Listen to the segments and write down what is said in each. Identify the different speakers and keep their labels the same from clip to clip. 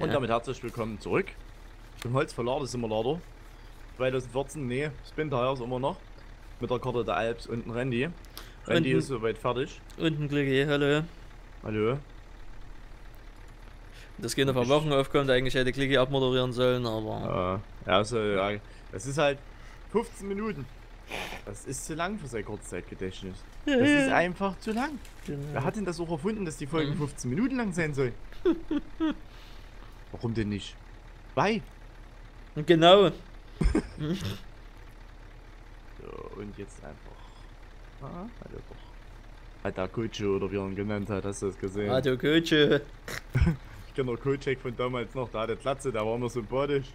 Speaker 1: Und damit herzlich willkommen zurück zum Holzverladesimulator 2014. Nee, Spin Tires immer noch. Mit der Karte der Alps und ein Randy. Randy
Speaker 2: Und
Speaker 1: ist soweit fertig.
Speaker 2: Und ein Glücki, hallo.
Speaker 1: Hallo.
Speaker 2: Das geht noch vor Wochen aufkommt, eigentlich hätte Glücki abmoderieren sollen, aber.
Speaker 1: Ja, also, ja, das ist halt 15 Minuten. Das ist zu lang für sein Kurzzeitgedächtnis. Das ist einfach zu lang. Wer hat denn das auch erfunden, dass die Folgen
Speaker 2: Mhm.
Speaker 1: 15 Minuten lang sein sollen? Warum denn nicht? Zwei.
Speaker 2: Genau.
Speaker 1: So, und jetzt einfach. Ah, hat er doch. Hat der Kutsche oder wie er ihn genannt hat, hast du das gesehen?
Speaker 2: Radio Coach.
Speaker 1: Ich kenne den Kutschek von damals noch, der hatte Glatze, der war immer sympathisch.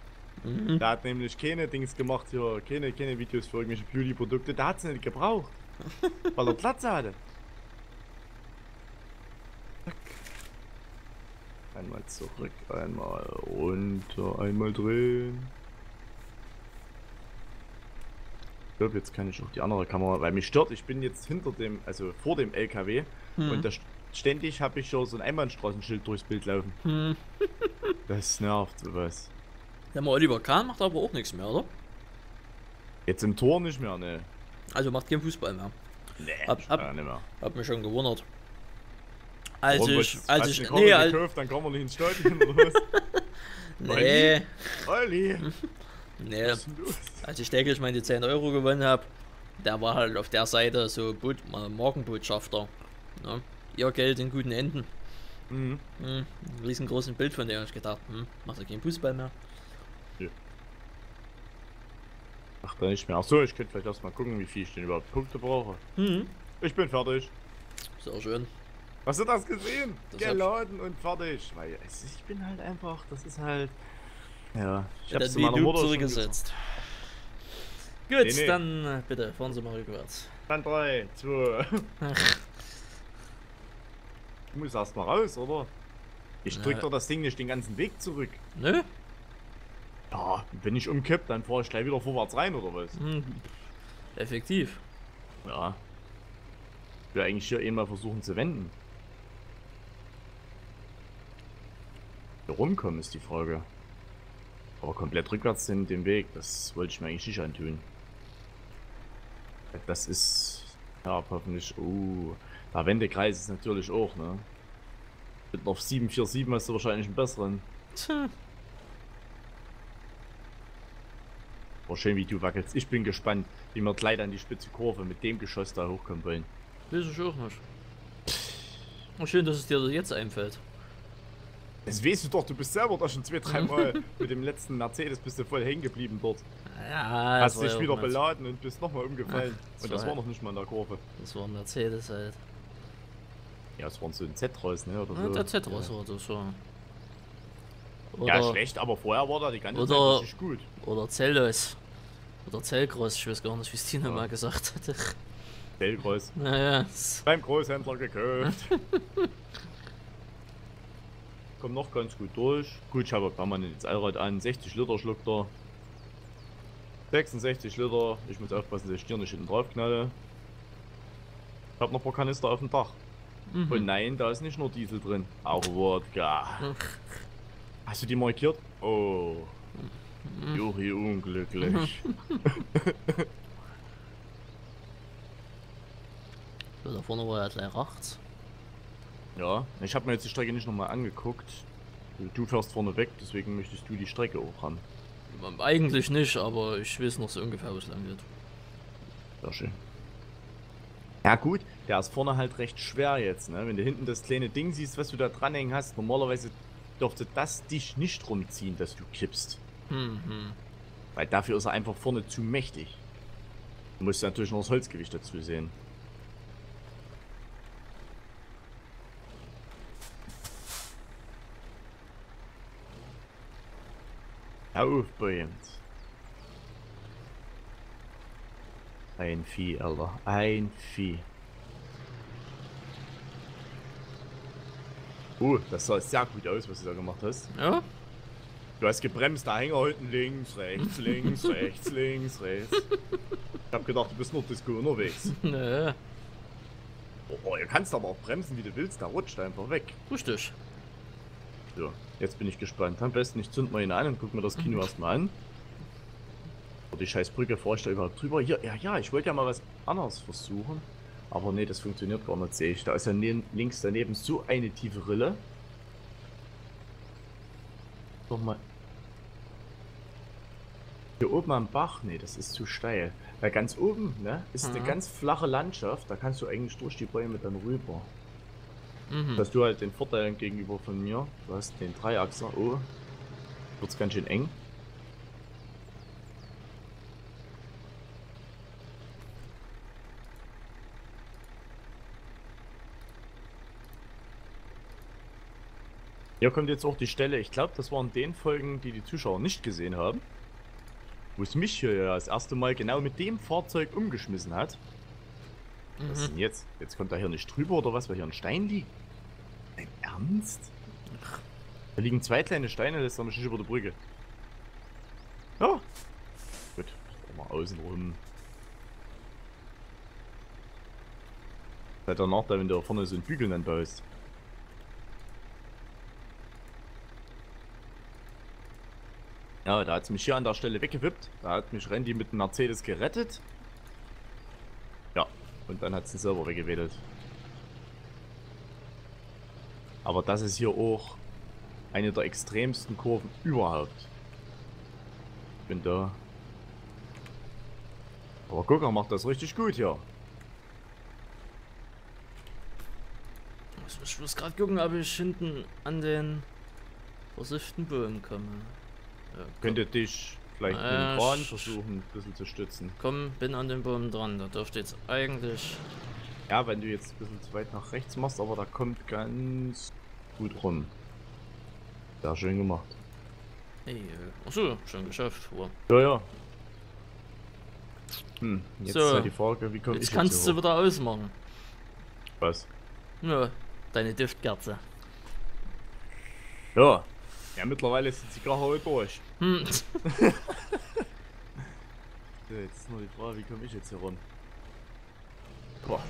Speaker 2: Mhm.
Speaker 1: Der hat nämlich keine Dings gemacht hier, keine, keine Videos für irgendwelche Beauty-Produkte, der hat sie nicht gebraucht. weil er Glatze hatte. Einmal zurück, einmal runter, einmal drehen. Ich glaube, jetzt kann ich auch die andere Kamera, weil mich stört, ich bin jetzt hinter dem, also vor dem LKW
Speaker 2: Hm.
Speaker 1: und da st- ständig habe ich schon so ein Einbahnstraßenschild durchs Bild laufen.
Speaker 2: Hm.
Speaker 1: Das nervt sowas.
Speaker 2: Der mal Oliver Kahn macht aber auch nichts mehr, oder?
Speaker 1: Jetzt im Tor nicht mehr, ne?
Speaker 2: Also macht kein Fußball mehr.
Speaker 1: Nee,
Speaker 2: Ab-
Speaker 1: ich
Speaker 2: ab-
Speaker 1: mehr nicht mehr.
Speaker 2: Hab mich schon gewundert. Als
Speaker 1: Warum,
Speaker 2: ich, als
Speaker 1: hast
Speaker 2: ich,
Speaker 1: Karte
Speaker 2: nee, als,
Speaker 1: dann kommen wir nicht ins Stadion oder was?
Speaker 2: nee,
Speaker 1: Olli,
Speaker 2: nee, als ich täglich meine 10 Euro gewonnen habe, der war halt auf der Seite so Boot, äh, Markenbotschafter. Ne? Ihr Geld in guten Händen.
Speaker 1: Mhm.
Speaker 2: Hm, ein riesengroßen Bild von dem hab ich gedacht, hm, macht er keinen Fußball mehr.
Speaker 1: Ach, da nicht mehr. Achso, ich könnte vielleicht erstmal gucken, wie viel ich denn überhaupt Punkte brauche.
Speaker 2: Hm,
Speaker 1: Ich bin fertig.
Speaker 2: sehr schön.
Speaker 1: Hast du das gesehen?
Speaker 2: Das
Speaker 1: Geladen und fertig. Weil es, ich bin halt einfach, das ist halt. Ja, ich
Speaker 2: Ja,
Speaker 1: hab's meiner Mutter schon
Speaker 2: zurückgesetzt. Gut,
Speaker 1: Nee, nee.
Speaker 2: dann äh, bitte, fahren Sie mal rückwärts.
Speaker 1: Dann 3, 2.
Speaker 2: Ach,
Speaker 1: Du musst erstmal raus, oder? Ich drück
Speaker 2: Na.
Speaker 1: doch das Ding nicht den ganzen Weg zurück.
Speaker 2: nö?
Speaker 1: Ja, wenn ich umkipp, dann fahre ich gleich wieder vorwärts rein, oder was?
Speaker 2: Hm, effektiv.
Speaker 1: Ja. Ich will eigentlich hier einmal versuchen zu wenden. Hier rumkommen ist die Frage. Aber komplett rückwärts den, den Weg, das wollte ich mir eigentlich nicht antun. Das ist... Ja, hoffentlich... Uh, der Wendekreis ist natürlich auch, ne? Mit auf 747 hast du wahrscheinlich einen besseren.
Speaker 2: Tja,
Speaker 1: War schön, wie du wackelst. Ich bin gespannt, wie wir gleich an die spitze Kurve mit dem Geschoss da hochkommen wollen.
Speaker 2: weiß ich auch nicht. Oh, schön, dass es dir jetzt einfällt.
Speaker 1: Das weißt du doch, du bist selber da schon zwei, drei Mal mit dem letzten Mercedes bist du voll hängen geblieben dort.
Speaker 2: Ja,
Speaker 1: Hast dich
Speaker 2: ja
Speaker 1: wieder beladen und bist nochmal umgefallen.
Speaker 2: Ach, das
Speaker 1: und das
Speaker 2: war-
Speaker 1: war noch nicht mal in der Kurve.
Speaker 2: Das war ein Mercedes halt.
Speaker 1: Ja, es waren so ein Z-Raus, ne? Oder
Speaker 2: Ja,
Speaker 1: so.
Speaker 2: der Z-Ross war das so.
Speaker 1: Ja,
Speaker 2: Oder,
Speaker 1: schlecht, aber vorher war da die ganze
Speaker 2: Oder-
Speaker 1: Zeit richtig gut.
Speaker 2: oder Zellos. Oder Zellgross, ich weiß gar nicht, wie es Tina
Speaker 1: Ja.
Speaker 2: mal gesagt hatte.
Speaker 1: Zellgroß.
Speaker 2: Naja,
Speaker 1: Beim Großhändler gekauft. Kommt noch ganz gut durch. Gut, ich habe permanent jetzt Allrad an. 60 Liter schluckt er. 66 Liter. Ich muss aufpassen, dass ich hier nicht hinten drauf knalle. Ich habe noch ein paar Kanister auf dem Dach. Und
Speaker 2: mhm.
Speaker 1: nein, da ist nicht nur Diesel drin. Auch Wodka. Hast du die markiert? Oh. Juri unglücklich.
Speaker 2: so, da vorne war ja gleich rechts.
Speaker 1: ja, ich habe mir jetzt die Strecke nicht nochmal angeguckt. Du- fährst vorne weg, deswegen möchtest du die Strecke auch haben.
Speaker 2: Eigentlich nicht, aber ich weiß noch so ungefähr, wo es lang geht.
Speaker 1: Sehr schön. Ja gut, der ist vorne halt recht schwer jetzt, ne? Wenn du hinten das kleine Ding siehst, was du da dranhängen hast, normalerweise dürfte das dich nicht rumziehen, dass du kippst.
Speaker 2: Hm, hm.
Speaker 1: Weil dafür ist er einfach vorne zu mächtig. Du musst natürlich noch das Holzgewicht dazu sehen. Aufbäumt. Ein Vieh, Alter. Ein Vieh. Uh, das sah sehr gut aus, was du da gemacht hast.
Speaker 2: Ja?
Speaker 1: Du hast gebremst, der Hänger unten links, rechts, links, rechts, links, rechts. Ich hab gedacht, du bist noch Disco unterwegs.
Speaker 2: Nö,
Speaker 1: Oh, ihr kannst aber auch bremsen, wie du willst. Da rutscht einfach weg.
Speaker 2: richtig.
Speaker 1: So, jetzt bin ich gespannt. Am besten ich zünd mal ihn an und guck mir das Kino erstmal an. Oh, die scheiß Brücke fahre ich da überhaupt drüber. Hier, ja, ja, ich wollte ja mal was anderes versuchen. Aber nee, das funktioniert gar nicht, sehe ich. Da ist ja ne links daneben so eine tiefe Rille. Doch mal. Hier oben am Bach, nee, das ist zu steil. Weil ganz oben, ne, ist eine
Speaker 2: Mhm.
Speaker 1: ganz flache Landschaft. Da kannst du eigentlich durch die Bäume dann rüber.
Speaker 2: Mhm.
Speaker 1: Hast du halt den Vorteil gegenüber von mir. Du hast den Dreiachser. Oh. Wird's ganz schön eng. Hier kommt jetzt auch die Stelle. Ich glaube, das waren den Folgen, die die Zuschauer nicht gesehen haben. Wo es mich hier ja das erste Mal genau mit dem Fahrzeug umgeschmissen hat. Was ist
Speaker 2: Mhm.
Speaker 1: denn jetzt? Jetzt kommt er hier nicht drüber oder was, weil hier ein Stein liegt? Dein Ernst? Da liegen zwei kleine Steine, das ist aber nicht über der Brücke. Ja. Gut, mal außen rum. Halt der Nachteil, wenn du da vorne so einen Bügel dann Ja, da hat es mich hier an der Stelle weggewippt. Da hat mich Randy mit dem Mercedes gerettet. Ja, und dann hat sie selber weggewedelt. Aber das ist hier auch eine der extremsten Kurven überhaupt. Ich bin da. Aber guck, er macht das richtig gut hier.
Speaker 2: Ich- muss gerade gucken, ob ich hinten an den versifften Boden komme. Ja, komm,
Speaker 1: Könnte dich vielleicht mit
Speaker 2: Äh,
Speaker 1: dem Kran
Speaker 2: sch-
Speaker 1: versuchen, ein bisschen zu stützen.
Speaker 2: komm, bin an den Baum dran. Da dürfte jetzt eigentlich.
Speaker 1: Ja, wenn du jetzt ein bisschen zu weit nach rechts machst, aber da kommt ganz gut rum. Sehr schön gemacht.
Speaker 2: Hey, äh, achso, schon geschafft. Wow.
Speaker 1: Ja, ja. Hm, jetzt
Speaker 2: So.
Speaker 1: ist halt die Frage, wie komme ich
Speaker 2: Jetzt kannst du wieder ausmachen.
Speaker 1: Was?
Speaker 2: Ja, deine Duftkerze.
Speaker 1: Ja. Ja, mittlerweile ist die Zigarre heute durch.
Speaker 2: Hm.
Speaker 1: So, jetzt ist nur die Frage, wie komme ich jetzt hier rum? Boah.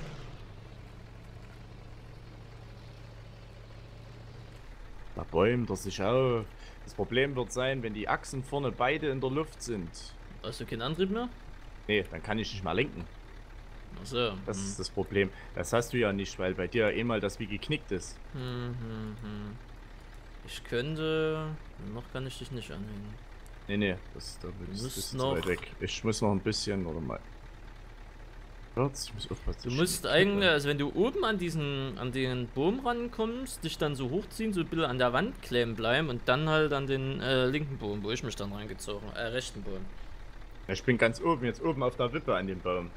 Speaker 1: Da bäumt er sich auf. Das Problem wird sein, wenn die Achsen vorne beide in der Luft sind.
Speaker 2: Hast du keinen Antrieb mehr?
Speaker 1: Nee, dann kann ich nicht mehr lenken.
Speaker 2: Achso.
Speaker 1: Das
Speaker 2: hm.
Speaker 1: ist das Problem. Das hast du ja nicht, weil bei dir ja eh mal das wie geknickt ist.
Speaker 2: Hm, hm, hm. Ich könnte. Noch kann ich dich nicht anhängen.
Speaker 1: Nee, nee, das, da das ist zu
Speaker 2: noch-
Speaker 1: weit weg. Ich muss noch ein bisschen, oder mal. Ich muss aufpassen.
Speaker 2: Du
Speaker 1: ich
Speaker 2: musst eigentlich, also wenn du oben an diesen, an den Baum rankommst, dich dann so hochziehen, so ein bisschen an der Wand kleben bleiben und dann halt an den äh, linken Baum, wo ich mich dann reingezogen, äh, rechten Baum.
Speaker 1: Ja, Ich bin ganz oben, jetzt oben auf der Wippe an dem Baum.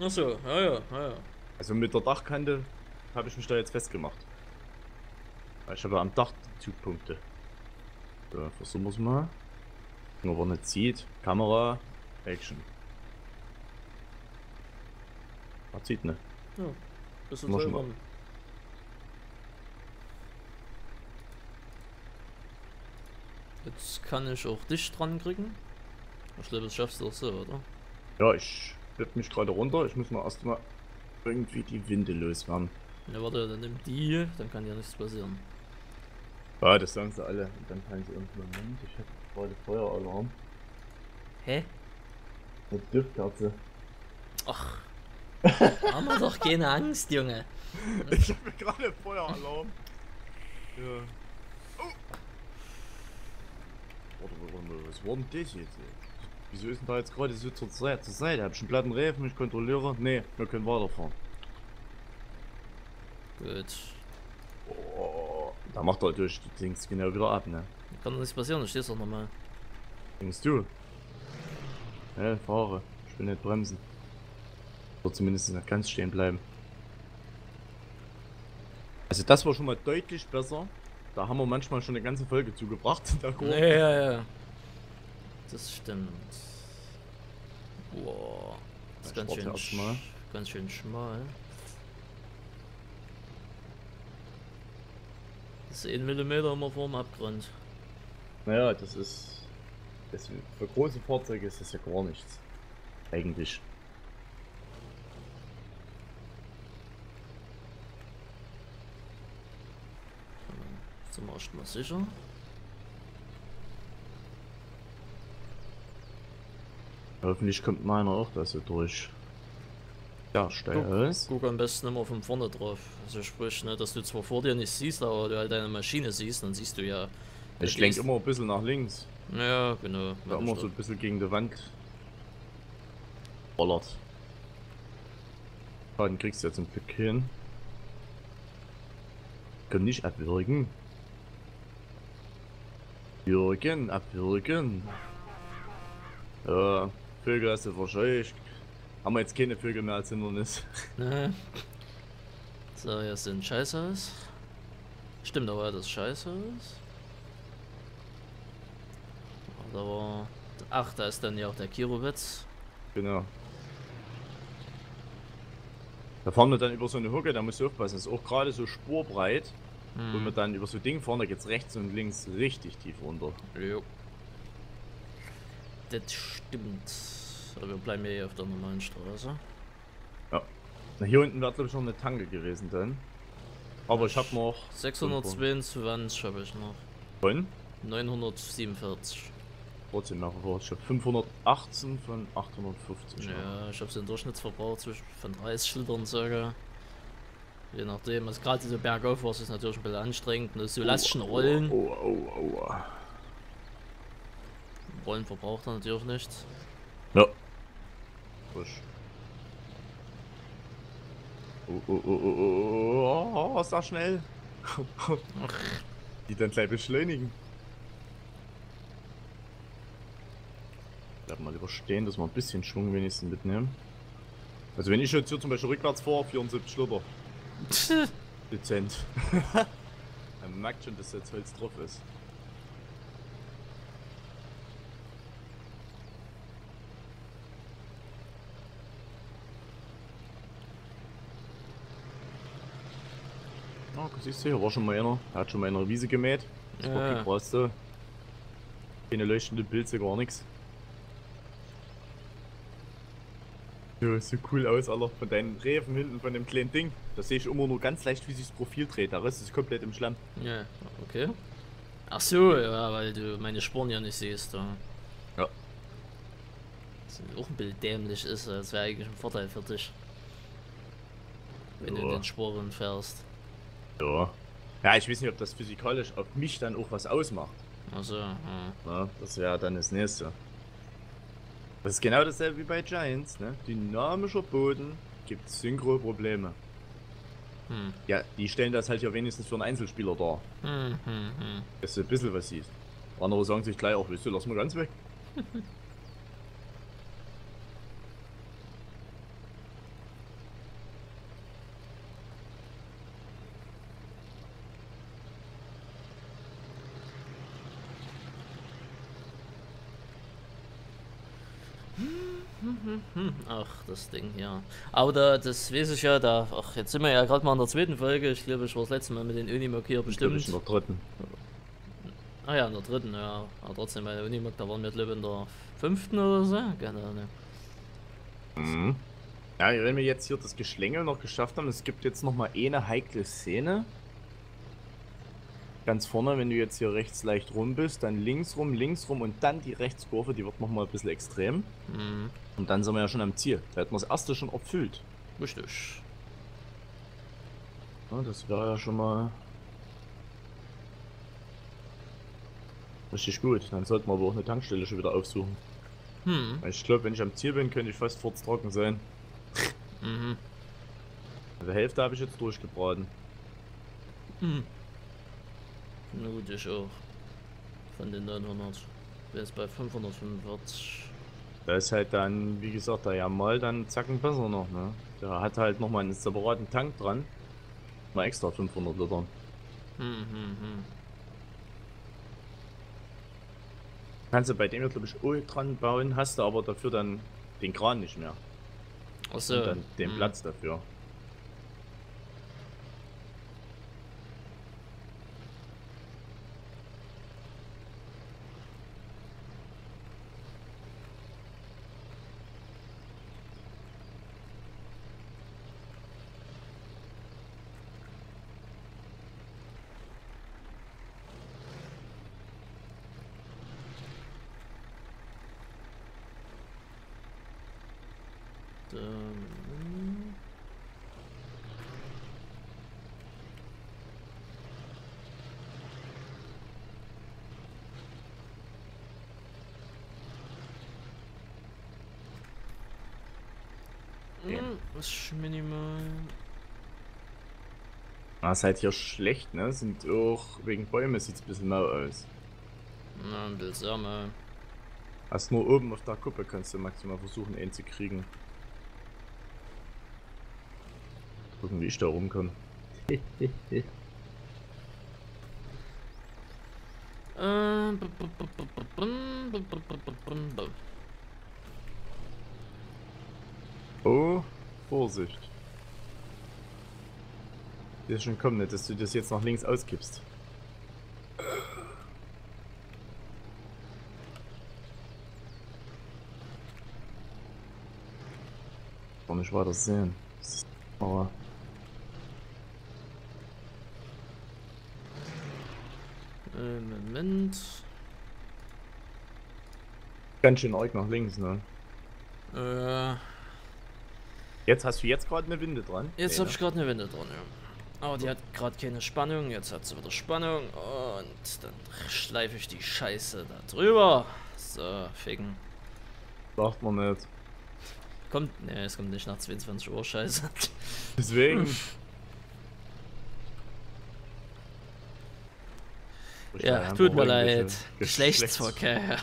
Speaker 2: Achso, ja, ja, ja, ja.
Speaker 1: Also mit der Dachkante habe ich mich da jetzt festgemacht. Weil Ich habe ja am Dach die Zugpunkte. So, versuchen wir es mal. Gucken, ob er nicht sieht. Kamera, Action. Er sieht nicht.
Speaker 2: ja.
Speaker 1: Mach schon
Speaker 2: selber.
Speaker 1: mal.
Speaker 2: Jetzt kann ich auch dich dran kriegen. Ich glaube, das schaffst du auch so, oder?
Speaker 1: Ja, ich wipp mich gerade runter. Ich muss mal erstmal irgendwie die Winde loswerden.
Speaker 2: Ja, warte, dann nimm die, dann kann ja nichts passieren.
Speaker 1: Ja, das sagen sie alle. Und dann fallen sie irgendwann. Moment, ich habe gerade Feueralarm.
Speaker 2: Hä?
Speaker 1: Eine Duftkerze.
Speaker 2: Ach. Haben wir doch keine Angst, Junge.
Speaker 1: Ich habe gerade Feueralarm. Ja. Oh. Warte, warte mal, was war denn das jetzt? Wieso ist denn da jetzt gerade so zur Seite? Zur Seite? Hab ich einen platten Reifen? Ich kontrolliere? Nee, wir können weiterfahren.
Speaker 2: Gut.
Speaker 1: Oh, da macht er durch die Dings genau wieder ab, ne?
Speaker 2: Kann doch nichts passieren, du stehst doch nochmal.
Speaker 1: Denkst du? Ja, fahre. Ich will nicht bremsen. Oder zumindest nicht ganz stehen bleiben. Also das war schon mal deutlich besser. Da haben wir manchmal schon eine ganze Folge zugebracht.
Speaker 2: Ja, ja, ja. Das stimmt. Boah. Das ist ganz schön, ganz schön schmal. 10 mm immer vorm Abgrund.
Speaker 1: Naja, das ist, das Für große Fahrzeuge ist das ja gar nichts. Eigentlich.
Speaker 2: Zum ersten Mal sicher.
Speaker 1: Hoffentlich kommt meiner auch da so durch. Ja, steil ist.
Speaker 2: Guck am besten immer von vorne drauf. Also sprich, ne, dass du zwar vor dir nicht siehst, aber du halt deine Maschine siehst, dann siehst du ja.
Speaker 1: Ich lenke immer ein bisschen nach links.
Speaker 2: Ja, genau.
Speaker 1: Da immer so ein bisschen gegen die Wand. Bollert. Ah, den kriegst du jetzt zum Glück hin. Kann nicht abwürgen. Jürgen, abwürgen. Ja, Vögel hast du wahrscheinlich. Haben wir jetzt keine Vögel mehr als Hindernis.
Speaker 2: Ne. So, hier ist ein Scheißhaus. Stimmt aber, das Scheißhaus. War. Ach, da ist dann ja auch der Kirowitz.
Speaker 1: Genau. Da fahren wir dann über so eine Hucke, da musst du aufpassen. Das ist auch gerade so spurbreit. Wo wir
Speaker 2: Hm.
Speaker 1: dann über so Ding fahren, da geht's rechts und links richtig tief runter.
Speaker 2: Jo. Das stimmt. Aber wir bleiben ja hier auf der normalen Straße.
Speaker 1: Na, hier unten wäre glaube ich noch eine Tanke gewesen dann. Aber ich habe noch
Speaker 2: 622 habe ich noch.
Speaker 1: von
Speaker 2: 947.
Speaker 1: trotzdem verbraucht. Ich habe 518 von 850. noch.
Speaker 2: Ja, ich habe so einen Durchschnittsverbrauch zwischen von 30 Litern circa. Je nachdem, also gerade diese Bergaufwärts ist natürlich ein bisschen anstrengend. Ne? So lastischen Rollen.
Speaker 1: Oh, oh, oh, oh.
Speaker 2: Rollen verbraucht er natürlich nichts.
Speaker 1: Frisch. Oh, oh, oh, oh, oh, oh, oh, ist das schnell. Die dann gleich beschleunigen. Bleib mal lieber stehen, dass wir ein bisschen Schwung wenigstens mitnehmen. Also wenn ich jetzt hier zum Beispiel rückwärts fahre, 74 Liter. Dezent. Man merkt schon, dass jetzt Holz drauf ist. Ah, siehst du, hier war schon mal einer. Er hat schon mal in einer Wiese gemäht. Das war
Speaker 2: Ja.
Speaker 1: Krass, da. Keine leuchtende Pilze, gar nichts. Ja, sieht so cool aus, Alter. Von deinen Reven hinten, von dem kleinen Ding. Da sehe ich immer nur ganz leicht, wie sich das Profil dreht. Der Rest ist komplett im Schlamm.
Speaker 2: Ja, okay. Ach so, ja, weil du meine Spuren ja nicht siehst. Ja.
Speaker 1: Ja.
Speaker 2: Das auch ein bisschen dämlich ist, das wäre eigentlich ein Vorteil für dich. Wenn du
Speaker 1: Ja.
Speaker 2: den Spuren fährst.
Speaker 1: Ja. Ja, ich weiß nicht, ob das physikalisch auf mich dann auch was ausmacht.
Speaker 2: Also, ja.
Speaker 1: Ja, das wäre dann das nächste. Das ist genau dasselbe wie bei Giants, ne? Dynamischer Boden gibt Synchro-Probleme.
Speaker 2: Hm.
Speaker 1: Ja, die stellen das halt ja wenigstens für einen Einzelspieler dar.
Speaker 2: Hm, hm, hm.
Speaker 1: Dass du ein bisschen was siehst. Andere sagen sich gleich auch, weißt du, lass mal ganz weg.
Speaker 2: Hm, ach, das Ding hier. Aber da, das weiß ich ja, da, ach, jetzt sind wir ja gerade mal in der zweiten Folge. Ich glaube, ich war das letzte Mal mit den Unimog hier bestimmt.
Speaker 1: ich in der dritten.
Speaker 2: Ah ja, in der dritten, ja. Aber trotzdem, bei der Unimog, da waren wir, glaube ich, in der fünften oder so. Keine Ahnung.
Speaker 1: Mhm. Ja, wenn wir jetzt hier das Geschlängel noch geschafft haben, es gibt jetzt noch mal eine heikle Szene. Ganz vorne, wenn du jetzt hier rechts leicht rum bist, dann links rum, links rum und dann die Rechtskurve, die wird noch mal ein bisschen extrem.
Speaker 2: Hm,
Speaker 1: Und dann sind wir ja schon am Ziel. Da hätten wir das erste schon erfüllt.
Speaker 2: richtig.
Speaker 1: Ja, das wäre ja schon mal richtig gut. Dann sollten wir aber auch eine Tankstelle schon wieder aufsuchen.
Speaker 2: Hm,
Speaker 1: Ich glaube, wenn ich am Ziel bin, könnte ich fast furztrocken sein.
Speaker 2: mhm.
Speaker 1: Also Hälfte habe ich jetzt durchgebraten.
Speaker 2: Hm. Na gut, ich auch. Von den 900. Bin jetzt bei 545.
Speaker 1: Da ist halt dann, wie gesagt, der Jamal dann zacken besser noch, ne? Der hat halt nochmal einen separaten Tank dran. Mal extra 500 Liter.
Speaker 2: Hm, hm, hm.
Speaker 1: Kannst du bei dem, glaube ich, Öl dran bauen, hast du aber dafür dann den Kran nicht mehr.
Speaker 2: Achso.
Speaker 1: Und dann den
Speaker 2: hm.
Speaker 1: Platz dafür.
Speaker 2: Ähm,
Speaker 1: Okay.
Speaker 2: hm, Was ist minimal?
Speaker 1: Ah, ist halt hier schlecht, ne? Sind auch wegen Bäume sieht's ein bisschen mau aus.
Speaker 2: Na, ein bisschen Samme.
Speaker 1: Hast nur oben auf der Kuppe kannst du maximal versuchen, einen zu kriegen. Gucken, wie ich da rumkomme.
Speaker 2: Bu.
Speaker 1: Oh, Vorsicht. Dir ist schon kommen, nicht, dass du das jetzt nach links auskippst. Kann nicht weiter sehen. Aber
Speaker 2: Moment.
Speaker 1: ganz schön arg nach links, ne?
Speaker 2: Äh,
Speaker 1: Jetzt hast du jetzt gerade eine Winde dran.
Speaker 2: jetzt
Speaker 1: Nee,
Speaker 2: hab
Speaker 1: ne?
Speaker 2: ich gerade eine Winde dran, ja. Aber die hat gerade keine Spannung, jetzt hat sie wieder Spannung und dann schleife ich die Scheiße da drüber. So, ficken.
Speaker 1: Sagt man nicht.
Speaker 2: Kommt, ne, es kommt nicht nach 22 Uhr, scheiße.
Speaker 1: Deswegen.
Speaker 2: Ja, tut mir leid. Geschlechtsverkehr.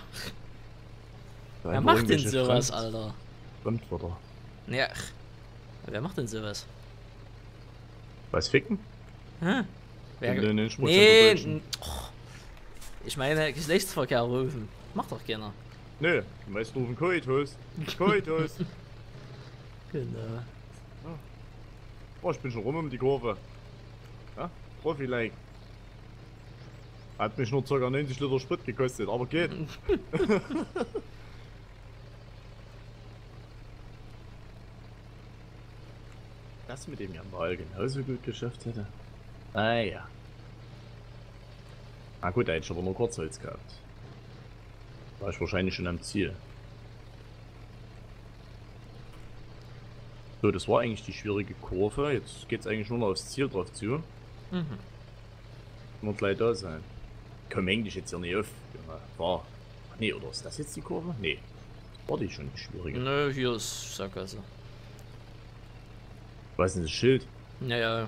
Speaker 2: Wer macht denn sowas, Alter?
Speaker 1: Fremdwörter.
Speaker 2: Ja. Wer macht denn sowas?
Speaker 1: Was ficken?
Speaker 2: Hä? Wer,
Speaker 1: In den Innsbruck
Speaker 2: nee, ich meine Geschlechtsverkehr rufen. Macht doch keiner.
Speaker 1: Nö, die meisten rufen Koitus. Koitus.
Speaker 2: Genau.
Speaker 1: Oh, ich bin schon rum um die Kurve. Ja, Profi-like. Hat mich nur ca. 90 Liter Sprit gekostet, aber geht. das mit dem Jan Ball genauso gut geschafft hätte. Ah ja. Na gut, da hätte ich aber nur Kurzholz gehabt. War ich wahrscheinlich schon am Ziel. So, das war eigentlich die schwierige Kurve. Jetzt geht es eigentlich nur noch aufs Ziel drauf zu.
Speaker 2: Mhm.
Speaker 1: Muss gleich da sein. Komm eigentlich jetzt hier nicht auf. Junge. War. Nee, oder ist das jetzt die Kurve? Nee. War die schon die schwierige?
Speaker 2: Nö, hier ist Sackgasse.
Speaker 1: Was ist denn das Schild?
Speaker 2: Naja,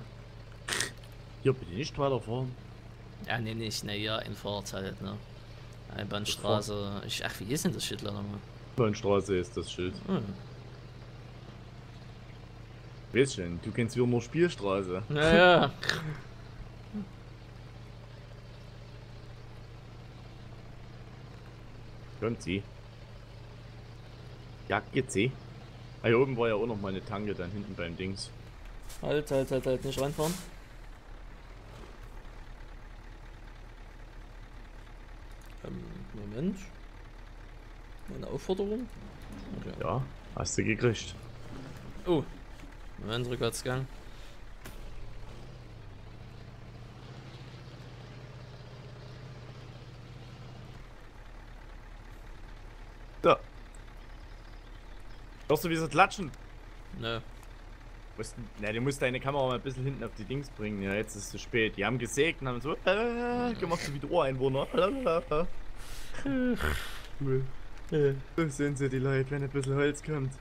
Speaker 1: Hier bitte nicht weiterfahren.
Speaker 2: ja, nee, nicht, ne, ja, in Fahrt halt, ne. Einbahnstraße. Ich, ach, wie ist denn das Shit nochmal?
Speaker 1: Neunstraße ist das Schild.
Speaker 2: Hm.
Speaker 1: Weißt schon, du kennst wieder nur Spielstraße.
Speaker 2: Naja.
Speaker 1: Kommt sie. Ja, geht sie. Ah, hier oben war ja auch noch mal eine Tanke, dann hinten beim Dings.
Speaker 2: halt, halt, halt, halt, nicht reinfahren. Ähm, Moment. Eine Aufforderung? Okay.
Speaker 1: Ja, hast du gekriegt.
Speaker 2: Oh. Moment, Rückwärtsgang.
Speaker 1: Da. Hörst du, wie sie klatschen?
Speaker 2: Nö.
Speaker 1: Musst, na, du musst deine Kamera mal ein bisschen hinten auf die Dings bringen. Ja, jetzt ist es zu spät. Die haben gesägt und haben so äh, gemacht, so wie die Ureinwohner. cool. So sind sie, die Leute, wenn ein bisschen Holz kommt.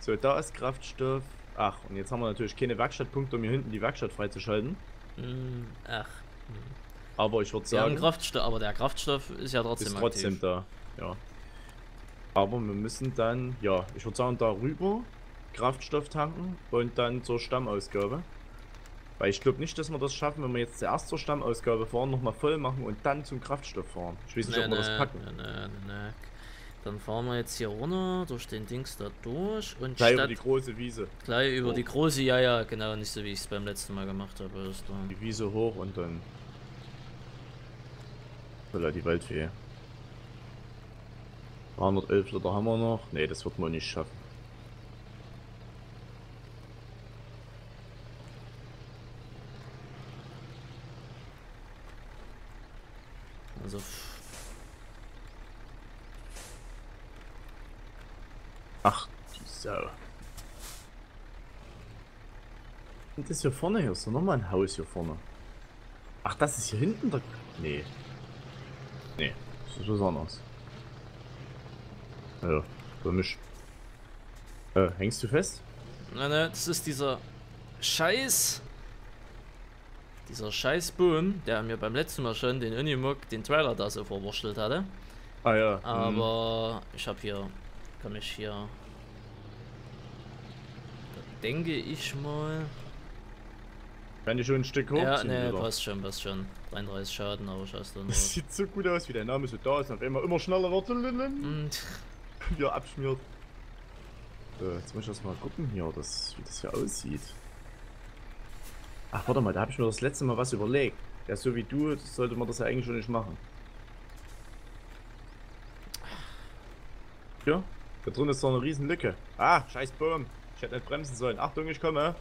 Speaker 1: So, da ist Kraftstoff. Ach, und jetzt haben wir natürlich keine Werkstattpunkte, um hier hinten die Werkstatt freizuschalten.
Speaker 2: Hm, ach.
Speaker 1: Aber ich würde sagen,
Speaker 2: Kraftstoff, aber der Kraftstoff ist ja trotzdem
Speaker 1: ist trotzdem
Speaker 2: aktiv.
Speaker 1: da. Ja. Aber wir müssen dann, ja, ich würde sagen, darüber Kraftstoff tanken und dann zur Stammausgabe. Weil ich glaube nicht, dass wir das schaffen, wenn wir jetzt zuerst zur Stammausgabe fahren, nochmal voll machen und dann zum Kraftstoff fahren. Ich weiß nicht, ob wir das packen.
Speaker 2: Nee, nee, nee. Dann fahren wir jetzt hier runter, durch den Dings da durch und
Speaker 1: Gleich über
Speaker 2: statt
Speaker 1: die große Wiese.
Speaker 2: gleich über
Speaker 1: hoch.
Speaker 2: die große, ja, ja, genau, nicht so wie ich es beim letzten Mal gemacht habe.
Speaker 1: Die Wiese hoch und dann. Voller die Waldfee. 311 Liter haben wir noch. Ne, das wird man nicht schaffen.
Speaker 2: Also,
Speaker 1: Ach, die Sau. Und das hier vorne hier ist doch nochmal ein Haus hier vorne. Ach, das ist hier hinten der... Nee. Nee, das ist was anderes. Ja, komisch. Äh, hängst du fest?
Speaker 2: Nein, nein, das ist dieser Scheiß. Dieser scheiß Boom, der mir beim letzten Mal schon den Unimog, den Trailer da so verwurschtelt hatte.
Speaker 1: Ah ja. mhm.
Speaker 2: Aber ich habe hier, kann mich hier, da denke ich mal.
Speaker 1: Kann ich schon ein Stück hoch?
Speaker 2: Ja, ne, passt schon, passt schon. 33 Schaden, aber ich hast du nur.
Speaker 1: Das sieht so gut aus, wie der Name so da ist auf einmal immer schneller wird.
Speaker 2: Und
Speaker 1: Wie er abschmiert. So, jetzt muss ich erst mal gucken hier, das, wie das hier aussieht. Ach, warte mal, da habe ich mir das letzte Mal was überlegt. Ja, so wie du, sollte man das ja eigentlich schon nicht machen. Ja, da drin ist doch eine riesen Lücke. Ah, scheiß Boom. Ich hätte nicht bremsen sollen. Achtung, ich komme.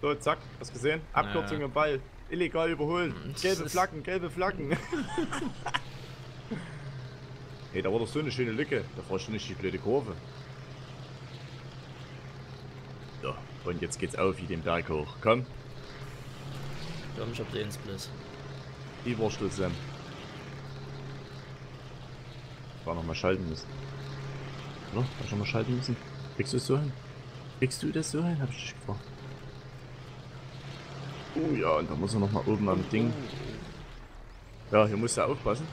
Speaker 1: So, zack, hast gesehen? Abkürzung im Ball. Illegal überholen.
Speaker 2: Das
Speaker 1: Gelbe Flaggen, gelbe Flaggen. hey, da war doch so eine schöne Lücke. Da fahr ich nicht die blöde Kurve. So, und jetzt geht's auf wie den Berg hoch. Komm,
Speaker 2: komm, ich hab den Spliss.
Speaker 1: die Wurstel sind. War noch mal schalten müssen. Oder? War schon mal schalten müssen? Kriegst du es so hin? Kriegst du das so hin? Hab ich dich gefragt. Oh ja, und da muss er noch mal oben am Ding. Ja, hier musst du aufpassen.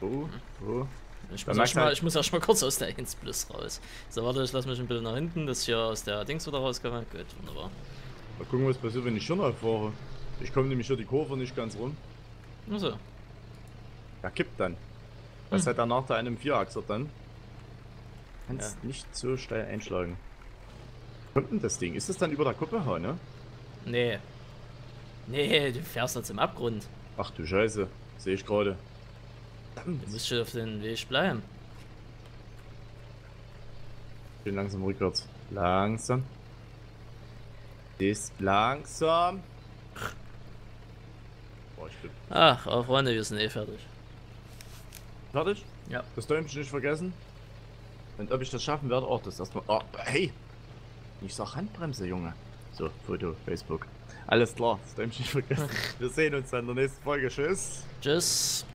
Speaker 1: Oh, oh.
Speaker 2: Ich
Speaker 1: Da
Speaker 2: muss, erst mal,
Speaker 1: halt-
Speaker 2: ich muss erst mal kurz aus der 1 Plus raus. So, warte, ich lass mich ein bisschen nach hinten, dass ich hier aus der Dings wieder rauskomme. Gut, wunderbar.
Speaker 1: Mal gucken, was passiert, wenn ich schon fahre. Ich komme nämlich hier die Kurve nicht ganz rum.
Speaker 2: Also,
Speaker 1: Ja, kippt dann. Das ist
Speaker 2: Hm.
Speaker 1: halt der Nachteil an einem Vierachser dann. Kannst
Speaker 2: Ja.
Speaker 1: nicht so steil einschlagen. Kommt denn das Ding? Ist das dann über der Kuppe, ne?
Speaker 2: nee. Nee, du fährst jetzt im Abgrund.
Speaker 1: Ach du Scheiße, sehe ich gerade. Verdammt,
Speaker 2: Du musst schon auf den Weg bleiben.
Speaker 1: bin langsam rückwärts. Langsam. Ist langsam. Boah, ich bin
Speaker 2: Ach, aber Freunde, wir sind eh fertig.
Speaker 1: fertig.
Speaker 2: Ja.
Speaker 1: Das Däumchen nicht vergessen. Und ob ich das schaffen werde, auch das erstmal. Oh, hey! Ich sag Handbremse, Junge. So, Foto, Facebook. Alles klar, das Däumchen nicht vergessen. Wir sehen uns dann in der nächsten Folge. Tschüss.
Speaker 2: Tschüss.